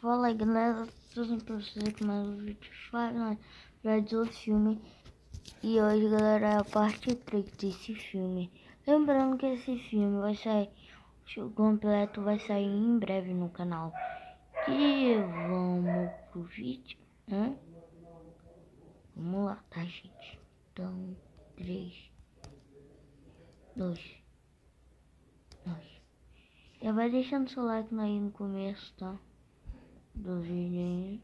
Fala galera, tudo pra vocês? Aqui mais um vídeo Five Nights do filme. E hoje galera é a parte 3 desse filme. Lembrando que esse filme vai sair, o completo vai sair em breve no canal. E vamos pro vídeo, né? Vamos lá, tá gente? Então, 3, 2, 2 Já vai deixando seu like aí no começo, tá? Do vídeo aí.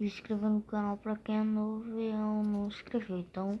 Inscreva no canal pra quem é novo e não se inscreveu. Então,